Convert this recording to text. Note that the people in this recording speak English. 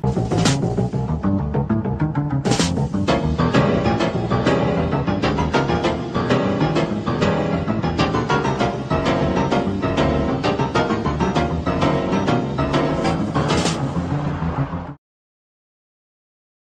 you